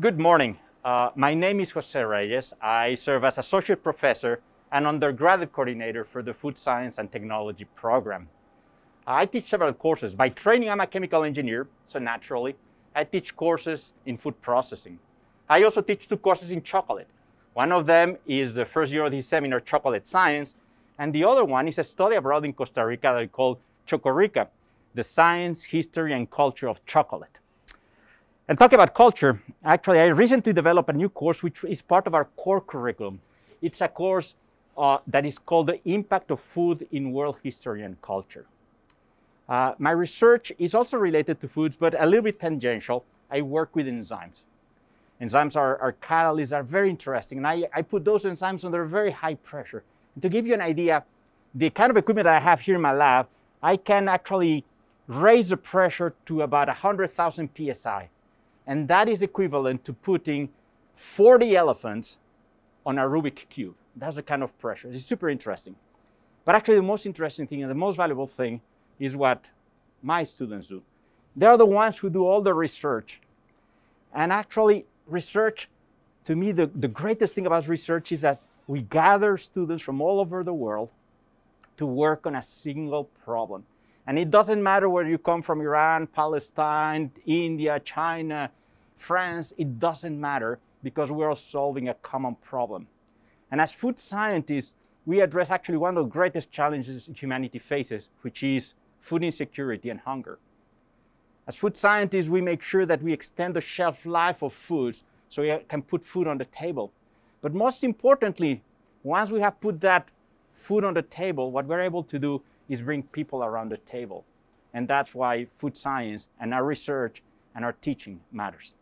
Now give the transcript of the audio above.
Good morning. Uh, my name is Jose Reyes. I serve as Associate Professor and Undergraduate Coordinator for the Food Science and Technology program. I teach several courses. By training, I'm a chemical engineer, so naturally, I teach courses in food processing. I also teach two courses in chocolate. One of them is the first year of this seminar, Chocolate Science, and the other one is a study abroad in Costa Rica that I call Chocorica, the science, history, and culture of chocolate. And talking about culture, actually, I recently developed a new course which is part of our core curriculum. It's a course uh, that is called The Impact of Food in World History and Culture. Uh, my research is also related to foods, but a little bit tangential. I work with enzymes. Enzymes are, are catalysts, are very interesting, and I, I put those enzymes under very high pressure. And to give you an idea, the kind of equipment that I have here in my lab, I can actually raise the pressure to about 100,000 psi. And that is equivalent to putting 40 elephants on a Rubik cube. That's the kind of pressure. It's super interesting. But actually, the most interesting thing and the most valuable thing is what my students do. They're the ones who do all the research. And actually, research, to me, the, the greatest thing about research is that we gather students from all over the world to work on a single problem. And it doesn't matter where you come from Iran, Palestine, India, China, France, it doesn't matter because we're solving a common problem. And as food scientists, we address actually one of the greatest challenges humanity faces, which is food insecurity and hunger. As food scientists, we make sure that we extend the shelf life of foods so we can put food on the table. But most importantly, once we have put that food on the table, what we're able to do is bring people around the table. And that's why food science and our research and our teaching matters.